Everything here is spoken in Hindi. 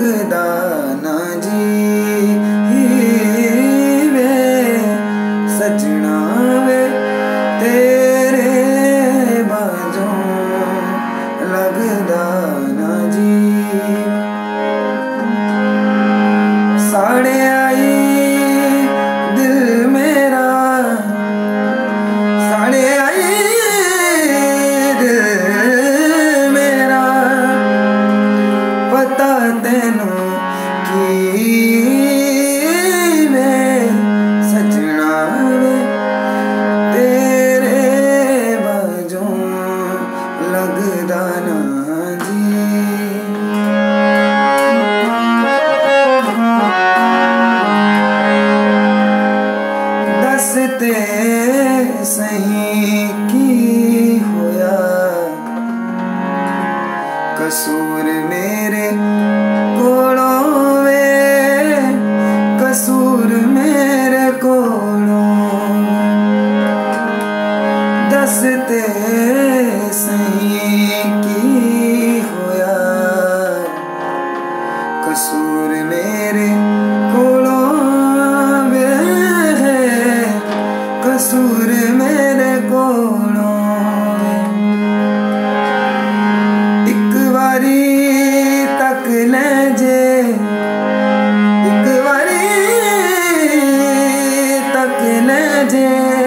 लगदाना जी वे सजना तेरे बाजों लगदा वे तेरे बाजों लगदा ना जी। दसते सही की होया? कसूर मेरे रास्ते सही की होया कसूर मेरे को में कसूर मेरे को एक बारी तक ले जे एक बारी तक ले जे